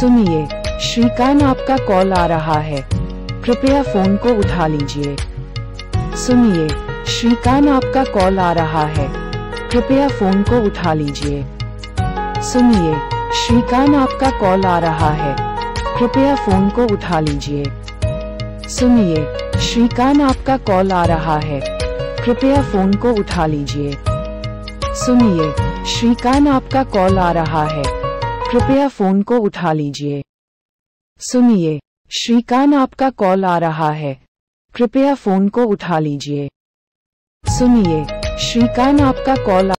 सुनिए, श्रीकांत आपका कॉल आ रहा है। कृपया फ़ोन को उठा लीजिए। सुनिए, श्रीकांत आपका कॉल आ रहा है। कृपया फ़ोन को उठा लीजिए। सुनिए, श्रीकांत आपका कॉल आ रहा है। कृपया फ़ोन को उठा लीजिए। सुनिए, श्रीकांत आपका कॉल आ रहा है। कृपया फ़ोन को उठा लीजिए। सुनिए, श्रीकांत आपका कॉल आ रहा है। कृपया फ़ोन को उठा लीजिए। सुनिए, श्रीकांत आपका कॉल आ रहा है। कृपया फ़ोन को उठा लीजिए। सुनिए, श्रीकांत आपका कॉल